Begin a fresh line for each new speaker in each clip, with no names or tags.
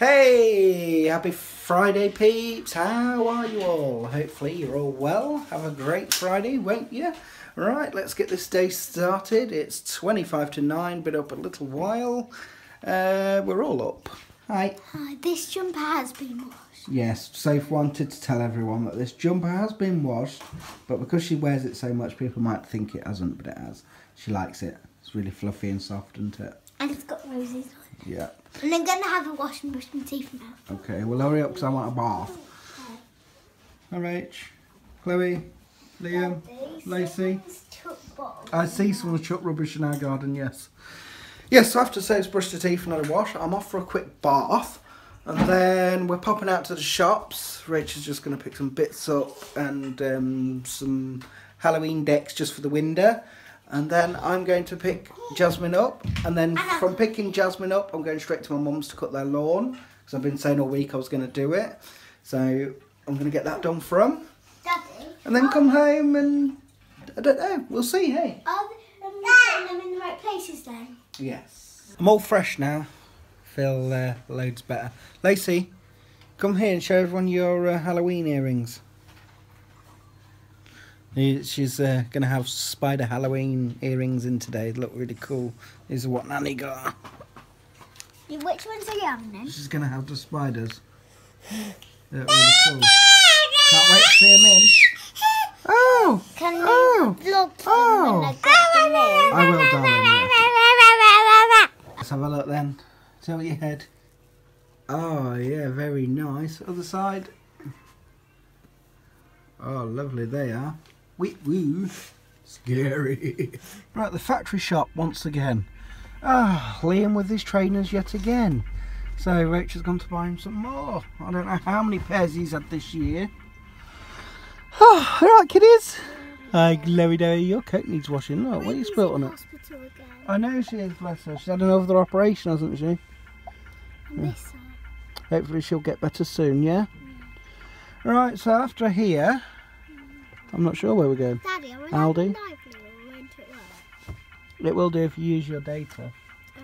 Hey, happy Friday, peeps. How are you all? Hopefully, you're all well. Have a great Friday, won't you? Right, let's get this day started. It's 25 to 9, been up a little while. Uh, we're all up. Hi.
Hi, this jumper has been washed.
Yes, Safe wanted to tell everyone that this jumper has been washed, but because she wears it so much, people might think it hasn't, but it has. She likes it. It's really fluffy and soft, isn't it?
And it's got roses on
Yeah.
And I'm going to have a wash and brush my teeth now.
Okay, well hurry up because I want a bath. All right, Chloe, Liam, Lacey. I see someone's chuck rubbish in our garden, yes. Yes, so after Save's brushed her teeth and had a wash, I'm off for a quick bath. And then we're popping out to the shops. Rachel's just going to pick some bits up and um, some Halloween decks just for the window. And then I'm going to pick Jasmine up. And then from picking Jasmine up, I'm going straight to my mum's to cut their lawn. Because I've been saying all week I was going to do it. So I'm going to get that done for 'em.
Daddy,
And then come home and I don't know. We'll see, hey?
are um, them in the right places then?
Yes. I'm all fresh now. Feel uh, loads better. Lacey, come here and show everyone your uh, Halloween earrings. He- She's uh, going to have spider Halloween earrings in today. They look really cool. These are what Nanny got.
Which ones are you having then?
She's going to have the spiders. They look really cool. Can't wait to see them in. Oh!
Can you
Oh!
them
Oh.
when I
will, darling. Let's have a look then. Tell your head. Oh, yeah, very nice. Other side. Oh, lovely they are. Wee woo. Scary. right, the factory shop once again. Ah, Liam with his trainers yet again. So Rachel's gone to buy him some more. I don't know how many pairs he's had this year. Oh, alright kiddies. Hi, Glowy Dowy. Your coat needs washing. Look, what are you spilt on it? I know she is, bless her. She's had another operation, hasn't she?
I miss her.
Hopefully she'll get better soon, yeah? Right, so after here, I'm not sure where we're going.
Daddy, are we
Aldi.
having lively or won't it work?
It will do if you use your data.
Oh,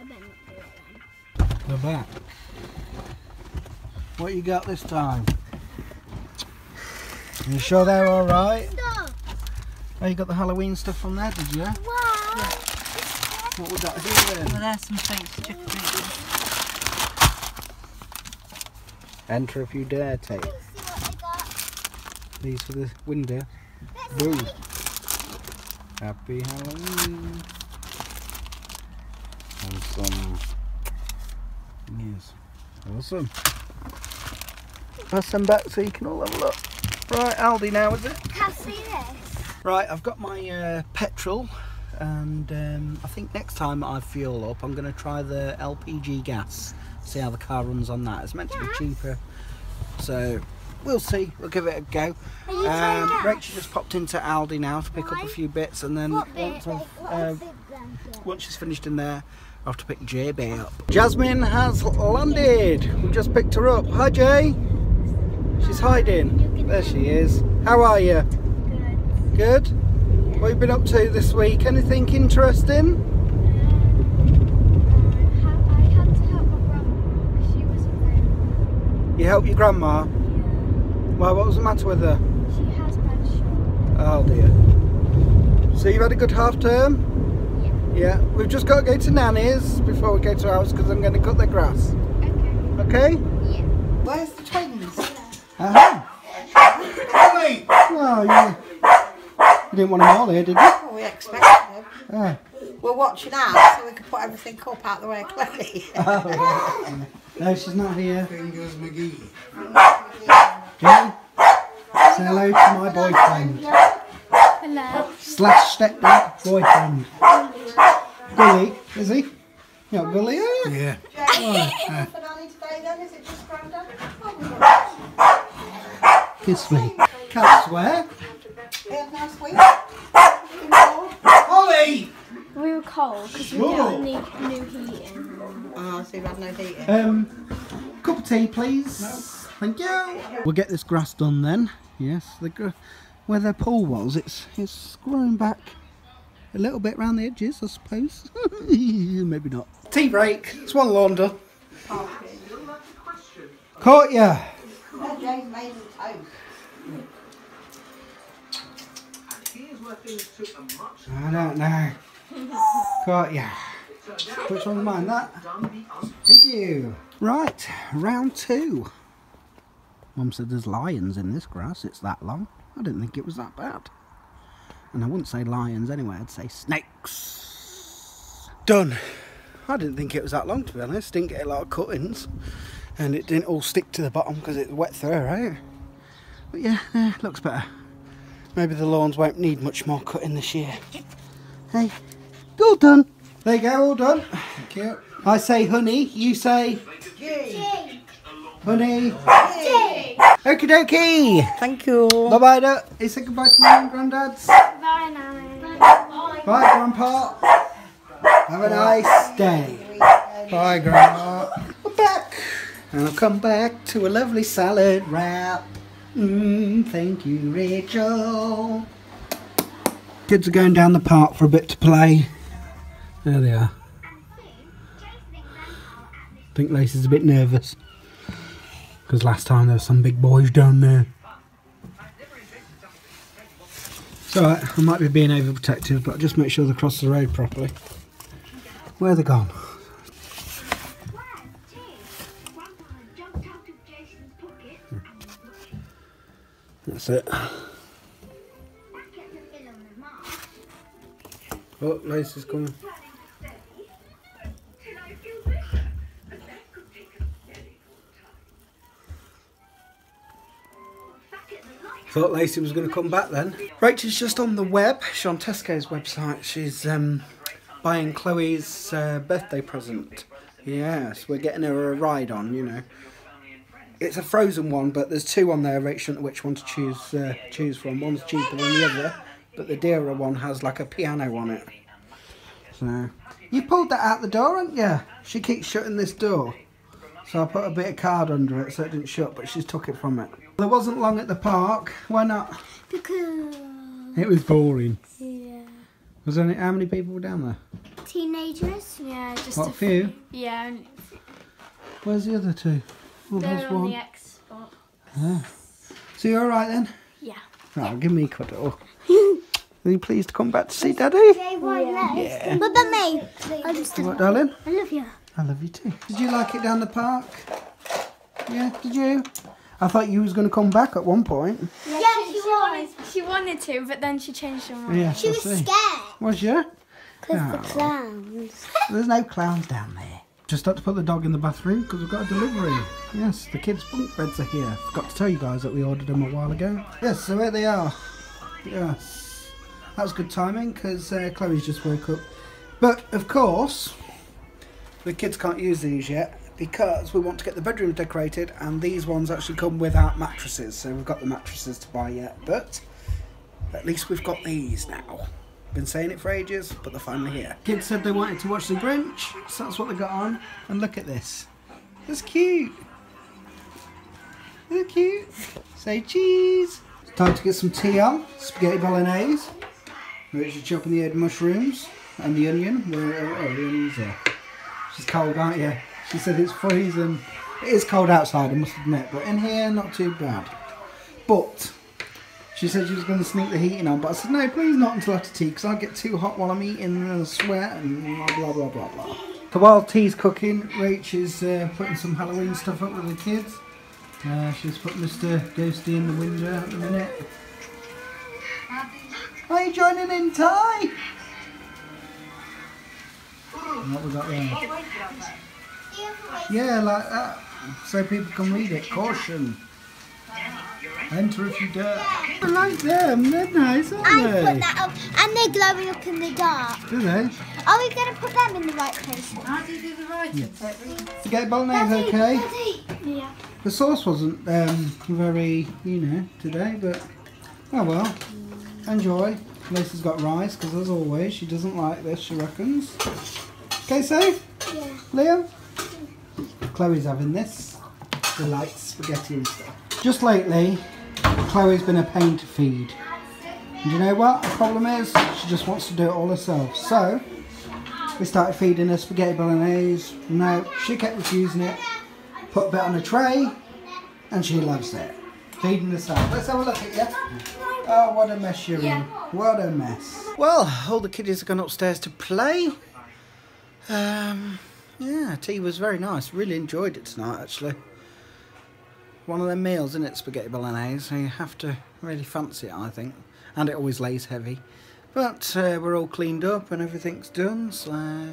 I better not do it then.
We're back. What you got this time? You sure they're alright?
Stop!
Oh, you got the Halloween stuff from there, did you?
Wow!
What was that here then?
Well, there's some things to check
Enter if you dare, take.
Let's see what they got.
These for the window. Boom. Happy Halloween. And some. Yes. Awesome. Pass them back so you can all have a look. Right, Aldi now, is it?
Can I see this?
Right, I've got my uh, petrol, and um, I think next time I fuel up, I'm going to try the LPG gas. See how the car runs on that. It's meant to be cheaper, so we'll see. We'll give it a go.
You
Um. Rachel just popped into Aldi now to pick up a few bits, and then
What
once, uh, once she's finished in there, I have to pick JB up. Jasmine has landed. We just picked her up. Hi, Jay. She's hiding. There she is. How are you?
Good.
Good. What have you been up to this week? Anything interesting?
I had to help my grandma because she wasn't.
You helped your grandma. Why? What was the matter with her?
She has bad shoulder.
Oh dear. So you've had a good half term?
Yeah.
Yeah. We've just got to go to Nanny's before we go to ours because I'm going to cut the grass.
Okay.
Okay?
Yeah.
Where's the twins?
Uh-huh. Well, you, you didn't want them all here, did you?
Oh, we expected them.
Ah.
We're watching out so we can put everything up out the way clearly.
No, she's not here.
Fingers McGee.
Jay, say hello to my boyfriend.
Hello.
Slash stepdad boyfriend. Gully, is he? You not Gully, are you?
Yeah.
For today then, is it just Grandad? Oh, we've got
Kiss me. Can't swear.
we have nice week.
Holly!
We were cold because we
Sure.
got new, new heating.
Oh, so you've had no heating.
Um, cup of tea, please. Thank you. We'll get this grass done then. Yes, the where their pool was, it's it's growing back a little bit around the edges, I suppose. Maybe not. Tea break. It's one lawn done. Caught ya. I don't know. Caught ya. Which one's mine? That? Thank you. Right, round two. Mum said there's lions in this grass. It's that long. I didn't think it was that bad. And I wouldn't say lions anyway, I'd say snakes. Done. I didn't think it was that long to be honest. Didn't get a lot of cuttings. And it didn't all stick to the bottom because it's wet through, right? But yeah, yeah, looks better. Maybe the lawns won't need much more cutting this year. Hey, all done. There you go, all done. Thank you. I say honey, you say honey. Okie dokie.
Thank you.
Bye bye, Duck. You say goodbye to mum and granddad's.
Bye, Nanny.
Bye, grandpa. Have a nice day. Bye, grandma. We're back. And I'll come back to a lovely salad wrap. Mmm, thank you, Rachel. Kids are going down the park for a bit to play. There they are. I think Lacey's a bit nervous. Because last time there were some big boys down there. Alright, I might be being overprotective, but just make sure they cross the road properly. Where they gone? That's it. Oh, Lacey's coming. Thought Lacey was going to come back then. Rachel's just on the web. She's on Tesco's website. She's um, buying Chloe's uh, birthday present. Yes, we're getting her a ride on, you know. It's a frozen one, but there's two on there. Rachel, which one to choose uh, choose from. One's cheaper than the other, but the dearer one has like a piano on it. So you pulled that out the door, haven't you? She keeps shutting this door. So I put a bit of card under it so it didn't shut, but she's took it from it. There wasn't long at the park. Why not?
Because
It was boring.
yeah,
Was there any, how many people were down there?
teenagers. Yeah, just
What,
a
few?
Yeah, and
Where's the other two? Oh, there's
they're on
one.
the Xbox. Ah.
So you're alright then?
Yeah.
Oh, give me a cuddle. Are you pleased to come back to see Daddy?
Yeah. But then me.
What, darling?
I love you.
I love you too. Did you like it down the park? Yeah, did you? I thought you was going to come back at one point.
Yeah, she, wanted. She wanted to, but then she changed her mind.
Yeah, she was see.
scared.
Was you?
Because
the
clowns.
There's no clowns down there. Just had to put the dog in the bathroom because we've got a delivery. Yes, the kids' bunk beds are here. Forgot to tell you guys that we ordered them a while ago. Yes, so here they are. Yes. That was good timing because uh, Chloe's just woke up. But, of course, the kids can't use these yet because we want to get the bedroom decorated and these ones actually come without mattresses. So we've got the mattresses to buy yet. But at least we've got these now. Been saying it for ages, but they're finally here. Kids said they wanted to watch The Grinch, so that's what they got on. And look at this. It's cute. They're cute. Say cheese. It's time to get some tea on. Spaghetti bolognese. Rachel chopping the head mushrooms and the onion. Where oh, the onion's there. She's cold, aren't you? She said it's freezing. It is cold outside, I must admit, but in here, not too bad. But she said she was going to sneak the heating on, but I said, no, please not until after tea, because I get too hot while I'm eating and I sweat and blah, blah, blah, blah, blah. So while tea's cooking, Rach is uh, putting some Halloween stuff up with the kids. Uh, she's put Mr. Ghosty in the window at the minute. Are you joining in, Ty? What was that there? Yeah, like that. So people can read it. Caution. Enter if you dare. I like them. They're nice, aren't
I put that up, and they're glowing up in the dark.
Do they?
Are we going to put them in the right place?
How do you do the writing, Terry?
Spaghetti bolognese, okay?
Daddy. Yeah.
The sauce wasn't um, very, you know, today, but oh well. Enjoy. Lisa's got rice because, as always, she doesn't like this. She reckons. Okay, safe.
Yeah.
Liam? Chloe's having this. The light spaghetti and stuff. Just lately, Chloe's been a pain to feed. And you know what? The problem is, she just wants to do it all herself. So, we started feeding her spaghetti bolognese. No, she kept refusing it. Put a bit on a tray, and she loves it. Feeding herself. Let's have a look at you. Oh, what a mess you're in. What a mess. Well, all the kiddies have gone upstairs to play. Um, yeah, tea was very nice. Really enjoyed it tonight, actually. One of them meals, isn't it, spaghetti bolognese? So you have to really fancy it, I think. And it always lays heavy. But uh, we're all cleaned up and everything's done, so...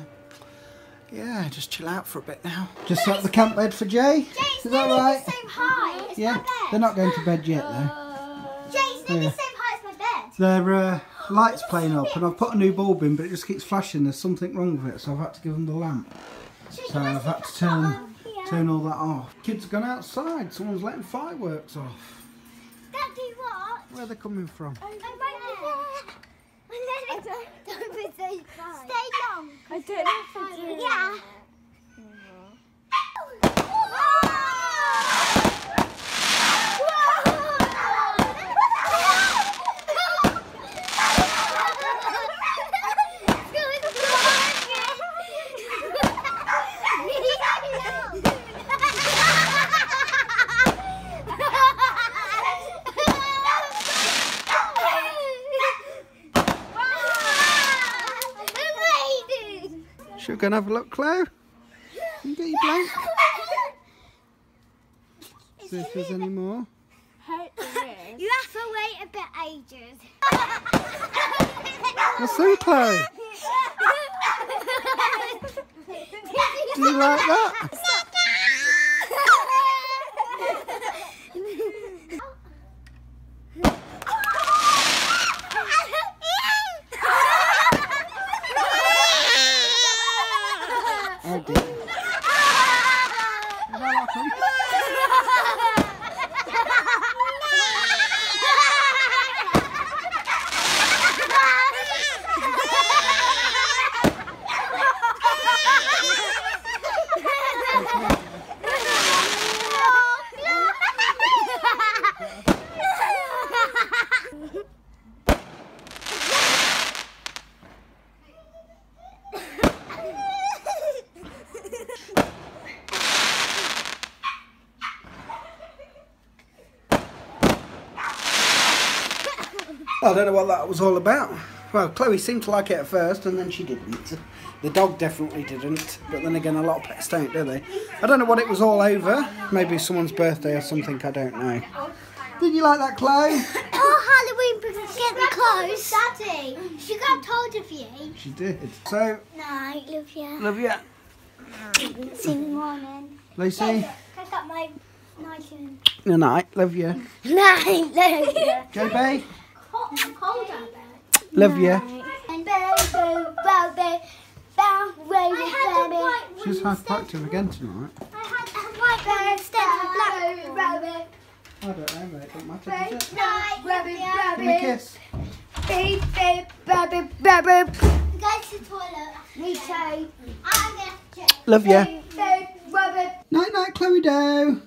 Yeah, just chill out for a bit now. Just set the camp bed for Jay. Is that right?
the same height as
Yeah,
my bed.
they're not going to bed yet though.
Jay, it's nearly
Yeah.
the same height as my bed.
Their uh, lights playing up and I've put a new bulb in but it just keeps flashing. There's something wrong with it so I've had to give them the lamp. So I've had to turn, turn all that off. Kids have gone outside. Someone's letting fireworks off.
Daddy, what?
Where are they coming from?
I'm right there. Don't, don't be so. Stay long.
I don't know if I do.
Yeah.
Go and have a look, Chloe? You get your blank? See if there's any more.
You have to wait a bit ages.
What's in, Chloe? Do you like that? I don't know what that was all about. Well, Chloe seemed to like it at first, and then she didn't. The dog definitely didn't, but then again, a lot of pets don't, do they? I don't know what it was all over. Maybe someone's birthday or something, I don't know. Did you like that, Chloe?
Oh, Halloween because it's getting close. Daddy, she got told of you.
She did. So,
Night, love you.
love you.
See you in the morning.
Lucy,
I got my night in.
good night. Love you.
Night, love you.
JB,
Hot and cold out there.
love you.
And baby, baby, baby, baby.
Again tonight.
I had a white instead of a black rabbit.
I don't know, mate. Don't matter, does it?
Night, rabbit,
Give me a kiss.
Baby, baby. Go to the toilet. Me too. I'm gonna check.
Love you.
Rabbit.
Night night, Chloe Doe.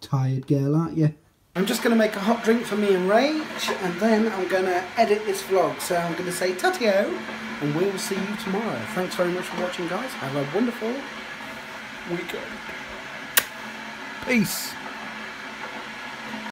Tired girl, aren't you? I'm just going to make a hot drink for me and Rach, and then I'm going to edit this vlog. So I'm going to say tatio, and we will see you tomorrow. Thanks very much for watching, guys. Have a wonderful weekend. Peace.